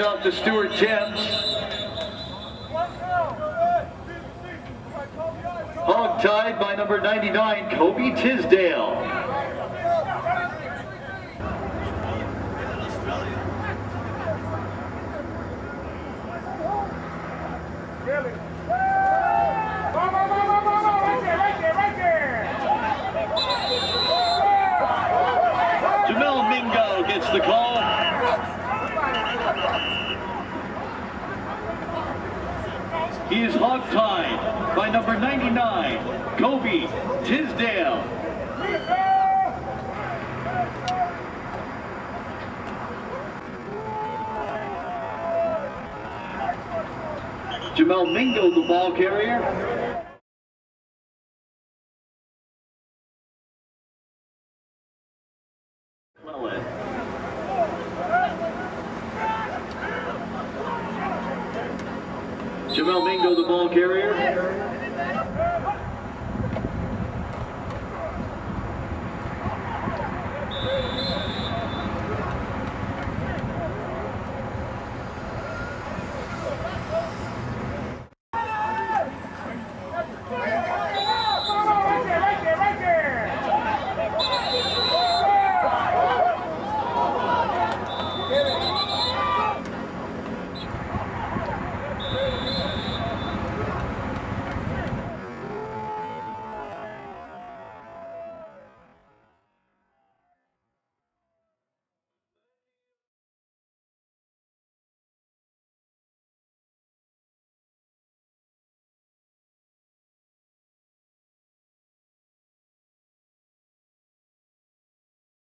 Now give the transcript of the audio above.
out to Stuart Thames. Hog tied by number 99, Coby Tisdale. Jamel Mingo gets the call. He is hog-tied by number 99, Coby Tisdale. Jamel Mingo, the ball carrier. McClellan. Jamel Mingo, the ball carrier.